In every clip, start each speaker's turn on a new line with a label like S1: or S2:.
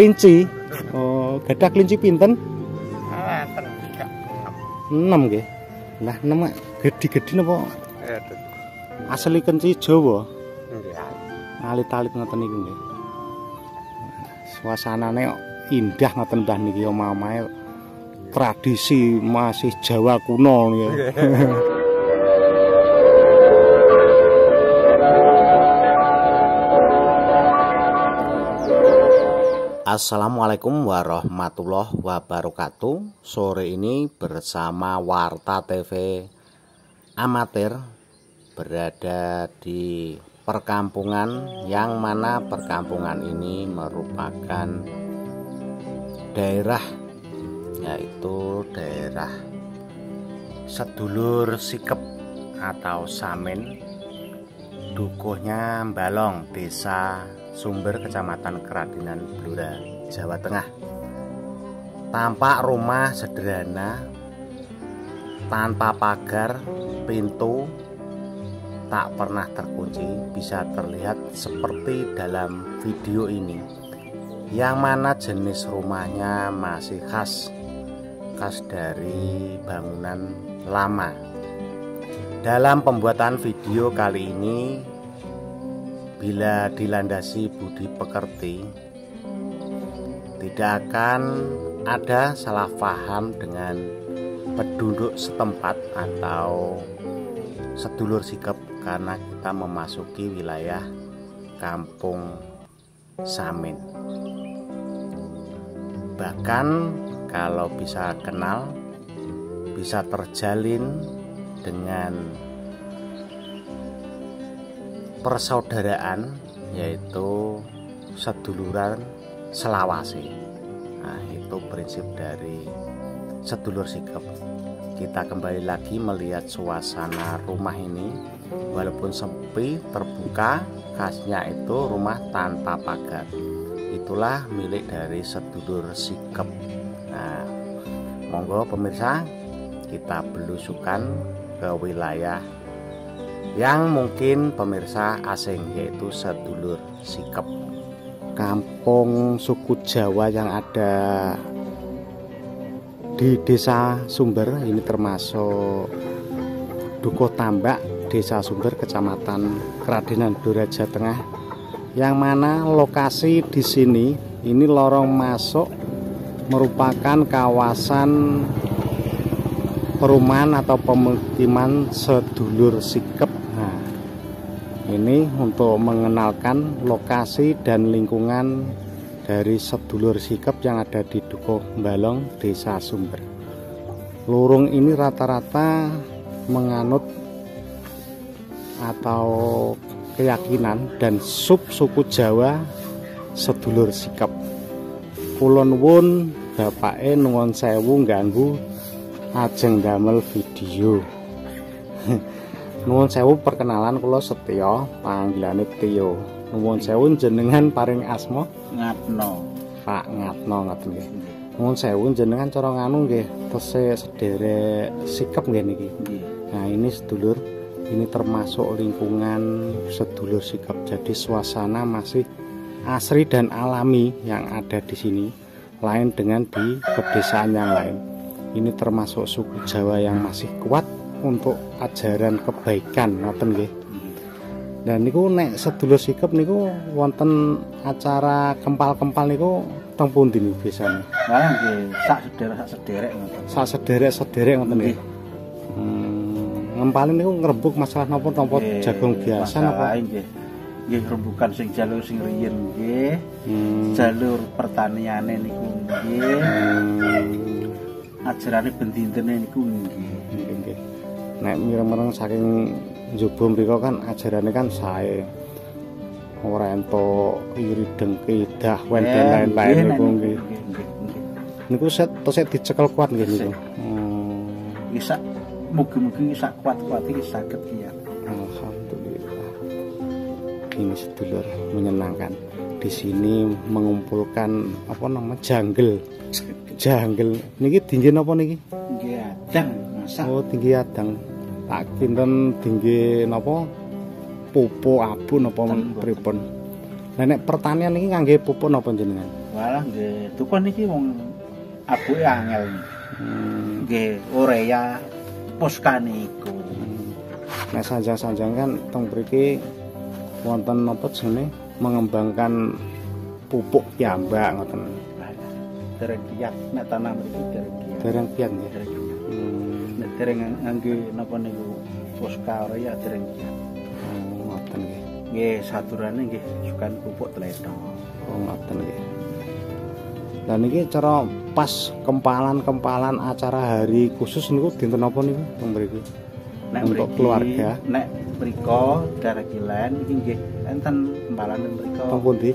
S1: Kelinci. Oh, gadah kelinci pinten? 6 nggih. Lah 6 gede-gede napa
S2: Eh,
S1: asli kelinci Jawa?
S2: nggih.
S1: Alit-alit ngoten niku nggih. Suasanane indah ngoten Mbah niki omah-omahe tradisi masih Jawa kuno nggih. Assalamualaikum warahmatullahi wabarakatuh. Sore ini bersama Warta TV Amatir berada di perkampungan yang mana perkampungan ini merupakan daerah yaitu daerah sedulur sikep atau samin dukuhnya Balong desa Sumber Kecamatan Keradinan Blora Jawa Tengah. Tampak rumah sederhana tanpa pagar pintu tak pernah terkunci bisa terlihat seperti dalam video ini. Yang mana jenis rumahnya masih khas khas dari bangunan lama. Dalam pembuatan video kali ini bila dilandasi budi pekerti tidak akan ada salah paham dengan penduduk setempat atau sedulur sikap karena kita memasuki wilayah kampung Samin. Bahkan kalau bisa kenal bisa terjalin dengan persaudaraan yaitu seduluran selawase. Nah itu prinsip dari sedulur sikap. Kita kembali lagi melihat suasana rumah ini. Walaupun sepi terbuka khasnya itu rumah tanpa pagar. Itulah milik dari sedulur sikap. Nah monggo pemirsa kita belusukan ke wilayah yang mungkin pemirsa asing yaitu sedulur sikap kampung suku Jawa yang ada di desa Sumber ini termasuk Dukuh Tambak desa Sumber kecamatan Keradinan Blora Jawa Tengah. Yang mana lokasi di sini ini lorong masuk merupakan kawasan perumahan atau pemukiman sedulur sikep. nah ini untuk mengenalkan lokasi dan lingkungan dari sedulur sikep yang ada di Dukuh Balong Desa Sumber. Lurung ini rata-rata menganut atau keyakinan dan sub suku Jawa sedulur sikep kulon wun bapake nuwun sewu ganggu ajeng damel video nuwun sewu perkenalan kula Setya panggilane Tio nuwun sewu jenengan paring asma?
S2: Ngatno.
S1: Pak Ngatno ngoten nggih. Nuwun sewu jenengan cara nganu nggih tesih sederek sikep nggih niki. Nah ini sedulur ini termasuk lingkungan sedulur sikap jadi suasana masih asri dan alami yang ada di sini lain dengan di pedesaan yang lain. Ini termasuk suku Jawa yang masih kuat untuk ajaran kebaikan ngoten nggih dan niku nek sedulur sikap niku wonten acara kempal-kempal niku teng pundi niku biasanya
S2: Nah, nggih, sak sederek sak sederek ngoten.
S1: sak sederek-sederek ngoten nggih hmm, ngempalin niku ngrembug masalah napa
S2: Nggih,
S1: jagung biasa napa
S2: nggih. Nggih rembukan sing jalur sing riyin nggih.
S1: Hmm.
S2: Jalur pertaniane niku nggih.
S1: Hmm.
S2: Ajarane bendintene niku nggih.
S1: Nek mireng-mireng saking njaba mriku kan ajarane kan sae. Ora entuk iri dengki dahwen dan
S2: Eh,
S1: lain-lain niku
S2: nek
S1: nggih. Niku set tesih dicekel kuat nggih niku.
S2: Sik.
S1: Hmm.
S2: Mugi-mugi sak kuat-kuat iki saged ya.
S1: Alhamdulillah. Ini sedulur menyenangkan. Di sini mengumpulkan apa nama janggel. Janggel. Niki tinggi napa niki?
S2: Nggih adang masak.
S1: Oh, tinggi adang. Tak kinten tinggi napa? Pupu abu
S2: Ten,
S1: pripun. nek pertanian iki ngangge pupuk napa jenengan?
S2: Walah nggih dukun iki wong abuke angel.
S1: Hmm.
S2: Nggih urea poskane iku.
S1: Nek sanjang-sanjang kan teng mriki wonten napa jenenge mengembangkan pupuk piyambak ngoten.
S2: Dereng kiat nek tanam iki dereng kiat.
S1: Dereng nggih.
S2: Dereng dereng ngangge napa niku poska urea dereng kiat.
S1: Oh, ngoten nggih.
S2: Nggih saturane nggih sukan pupuk tletho.
S1: Oh, ngoten nggih. Lah niki cara pas kempalan-kempalan acara hari khusus niku dinten napa niku teng mriki?
S2: Nek
S1: Untuk
S2: mriki,
S1: keluarga.
S2: Nek mriko daerah Kilen iki nggih enten kempalan mriko.
S1: Teng pundi?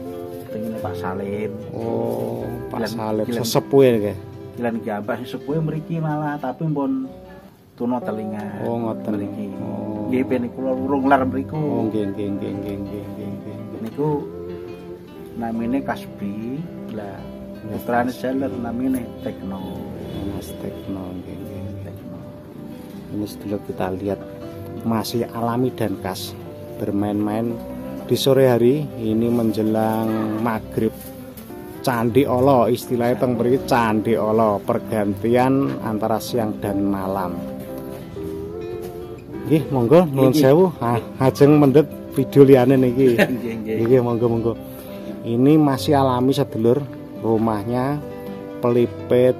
S2: Tengene Pak Salim.
S1: Oh, Pak Salib
S2: Kilen.
S1: sesepuhe nggih.
S2: Kilen gambas sepuhe mriki malah tapi pun tuna telinga.
S1: Oh, ngoten.
S2: mriki.
S1: Oh.
S2: Nggih ben kula urung lar mriku.
S1: Oh, nggih nggih nggih nggih nggih nggih.
S2: Niku namine Kasbi. Lah putrane. Jaler namine Tekno.
S1: Mas Tekno nggih nggih.
S2: Tekno.
S1: Ini sedulur kita lihat masih alami dan khas bermain-main di sore hari ini menjelang maghrib Candi Olo istilahnya teng mriki Candi Olo pergantian antara siang dan malam. Nggih, monggo nuwun sewu. Ah, ajeng mendhet video liyane niki.
S2: Nggih nggih.
S1: Nggih, monggo monggo. Ini masih alami sedulur rumahnya pelipet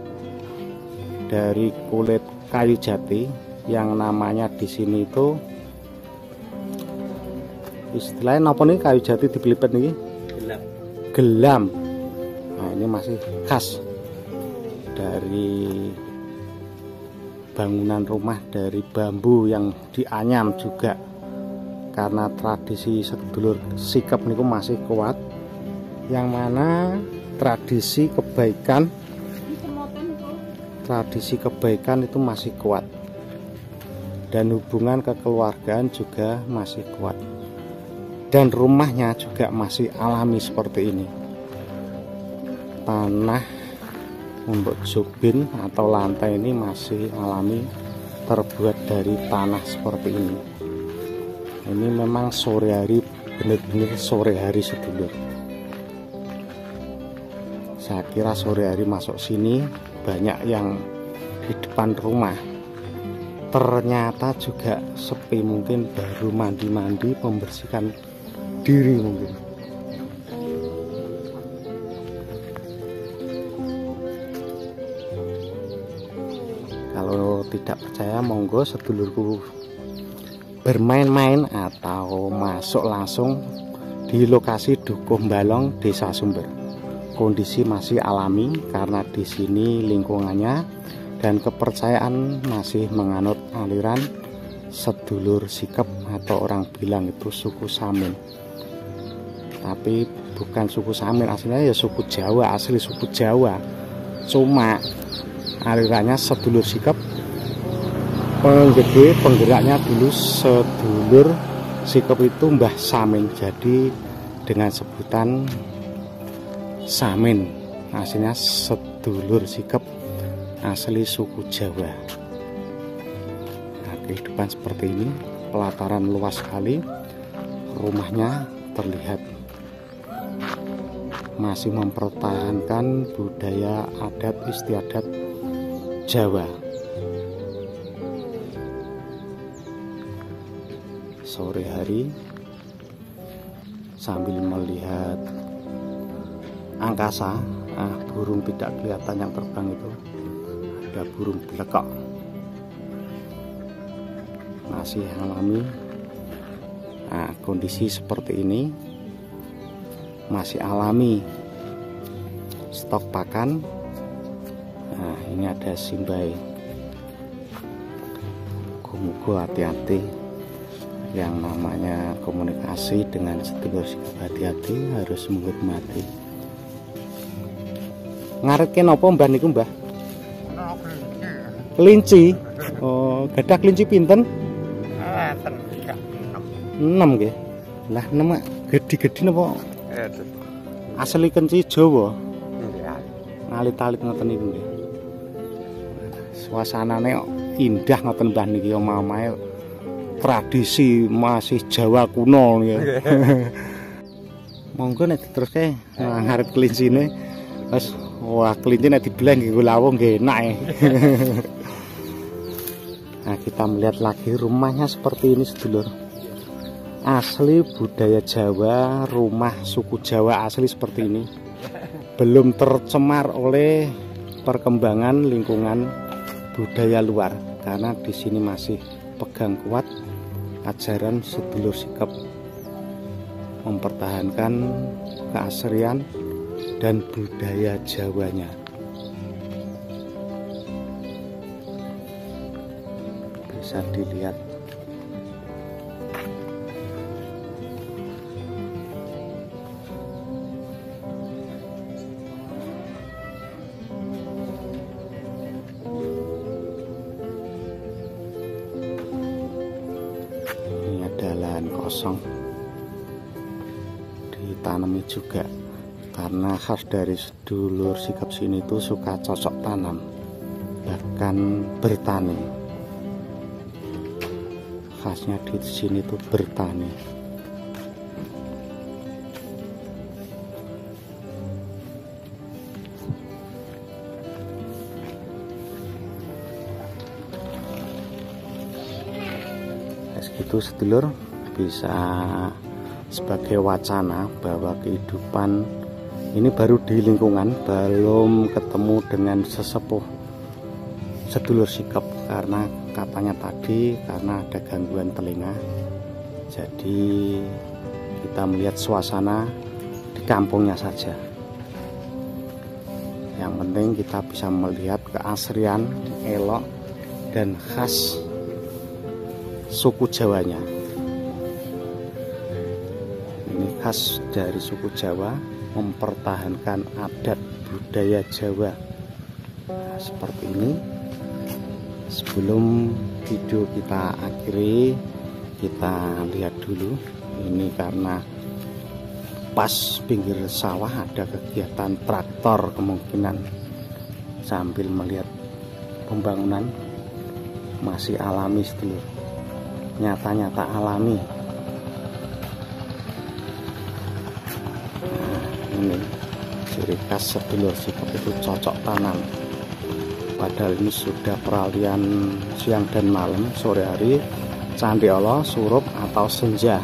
S1: dari kulit kayu jati yang namanya di sini itu istilahnya apa nih kayu jati dipelipet nih
S2: Gelap.
S1: gelam nah ini masih khas dari bangunan rumah dari bambu yang dianyam juga. Karena tradisi sedulur sikap niku masih kuat yang mana tradisi kebaikan tradisi kebaikan itu masih kuat. Dan hubungan kekeluargaan juga masih kuat. Dan rumahnya juga masih alami seperti ini. Tanah untuk jubin atau lantai ini masih alami terbuat dari tanah seperti ini. Ini memang sore hari benar-benar sore hari sedulur. Saya kira sore hari masuk sini banyak yang di depan rumah. Ternyata juga sepi mungkin baru mandi-mandi membersihkan diri mungkin tidak percaya monggo sedulurku bermain-main atau masuk langsung di lokasi Dukuh Balong Desa Sumber. Kondisi masih alami karena di sini lingkungannya dan kepercayaan masih menganut aliran sedulur sikap atau orang bilang itu suku Samin. Tapi bukan suku Samin aslinya ya suku Jawa asli suku Jawa. Cuma alirannya sedulur sikap penggede penggeraknya dulu sedulur sikap itu Mbah Samin. Jadi dengan sebutan Samin aslinya sedulur sikap asli suku Jawa. Nah, kehidupan seperti ini pelataran luas sekali rumahnya terlihat masih mempertahankan budaya adat istiadat Jawa sore hari sambil melihat angkasa ah, burung tidak kelihatan yang terbang itu. Ada burung belekok. Masih alami. Nah, kondisi seperti ini masih alami. Stok pakan. Nah ini ada simbai. Mugo hati-hati yang namanya komunikasi dengan sedulur sikap hati-hati harus menghormati ngaretke napa mbah niku mbah? Kelinci. Oh gadah kelinci pinten? Enam nggih. Lah enam gede-gede napa asli kelinci Jawa. Ngalit-alit ngoten niku nggih. Suasanane kok indah ngoten mbah niki omahe tradisi masih Jawa kuno nggih monggo nek diteruske ngarep kelincine wis wah kelinci nek dibelah nggih lawung nggih enak ya. nah kita melihat lagi rumahnya seperti ini sedulur. Asli budaya Jawa rumah suku Jawa asli seperti ini. Belum tercemar oleh perkembangan lingkungan budaya luar karena di sini masih pegang kuat ajaran sedulur sikap mempertahankan keasrian dan budaya Jawanya. Bisa dilihat kosong. Ditanami juga karena khas dari sedulur sikap sini itu suka cocok tanam bahkan bertani. Khasnya di sini tuh bertani. Segitu sedulur bisa sebagai wacana bahwa kehidupan ini baru di lingkungan belum ketemu dengan sesepuh sedulur sikap. Karena katanya tadi karena ada gangguan telinga jadi kita melihat suasana di kampungnya saja. Yang penting kita bisa melihat keasrian elok dan khas suku Jawanya khas dari suku Jawa mempertahankan adat budaya Jawa. Nah, seperti ini. Sebelum video kita akhiri kita lihat dulu. Ini karena pas pinggir sawah ada kegiatan traktor kemungkinan. Sambil melihat pembangunan masih alami sedulur. Nyata-nyata alami ini ciri khas sedulur sikap itu cocok tanam. Padahal ini sudah peralihan siang dan malam sore hari candi Allah surup atau senja.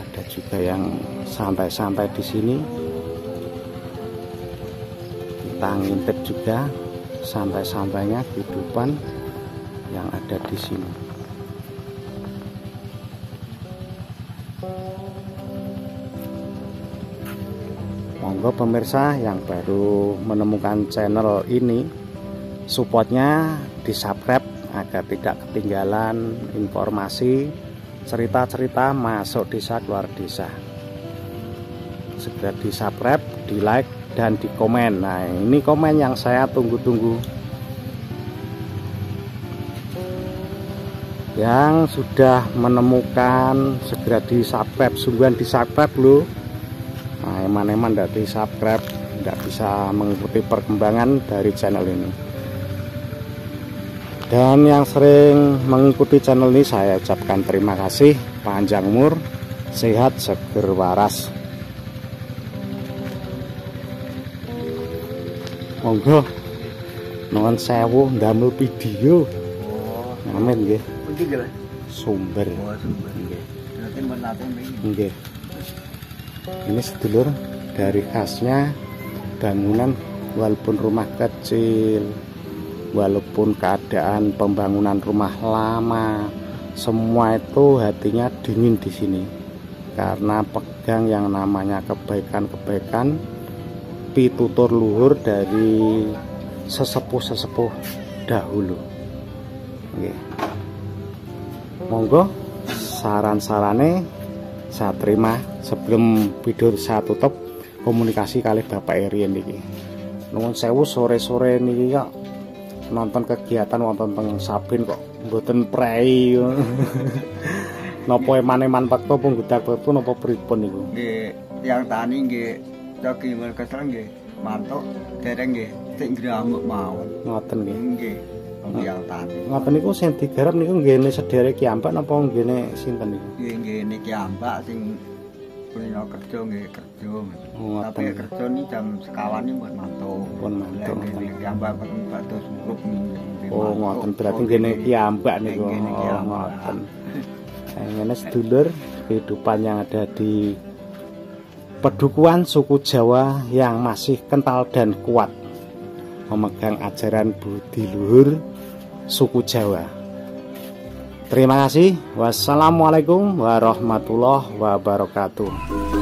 S1: Ada juga yang santai-santai di sini. Kita ngintip juga santai-santainya kehidupan yang ada di sini. Monggo pemirsa yang baru menemukan channel ini, supportnya di subscribe agar tidak ketinggalan informasi cerita-cerita masuk desa keluar desa. Segera di subscribe, di like, dan di komen. Nah ini komen yang saya tunggu-tunggu. Yang sudah menemukan segera di subscribe sungguhan di subscribe loh. Nah eman-eman di subscribe tidak bisa mengikuti perkembangan dari channel ini. Dan yang sering mengikuti channel ini saya ucapkan terima kasih. Panjang umur sehat seger waras monggo. Nuwun sewu ndamel video.
S2: Oh,
S1: amin nggih.
S2: Pundi nggih, Mas?
S1: sumber.
S2: Oh, sumber.
S1: nggih. Nggih. Ini sedulur dari khasnya bangunan walaupun rumah kecil walaupun keadaan pembangunan rumah lama semua itu hatinya dingin di sini. Karena pegang yang namanya kebaikan-kebaikan pitutur luhur dari sesepuh-sesepuh dahulu. Oke. Monggo saran-sarane saya terima sebelum video saya tutup komunikasi kali Bapak Erien niki. Nuwun sewu sore-sore niki kok nonton kegiatan wonten teng Sabin kok mboten prei. Napa eman-eman waktu pun gudak waktu napa pripun niku?
S2: Nggih, yang tani nggih Coki kesel nggih mantuk dereng nggih sing gramuk mau.
S1: Ngoten nggih.
S2: Nggih. Pembial tani.
S1: Ngoten niku sing digarap niku nggene sedherek Ki Ambak napa nggene sinten niku?
S2: Nggih nggih niki ambak sing punya kerja nggih kerja.
S1: Oh,
S2: Tapi kerja ni jam sekawan ni buat mantuk.
S1: Pun mantuk,
S2: Nggih ambak pakai batu surup nggih.
S1: Oh, ngoten berarti
S2: Oh,
S1: nggene
S2: nggih.
S1: Ki Ambak niku.
S2: Nggih, niki
S1: Oh, ngoten. Nah, Ngene sedulur kehidupan yang ada di pedukuhan suku Jawa yang masih kental dan kuat memegang ajaran budi luhur suku Jawa. Terima kasih. Wassalamualaikum warahmatullahi wabarakatuh.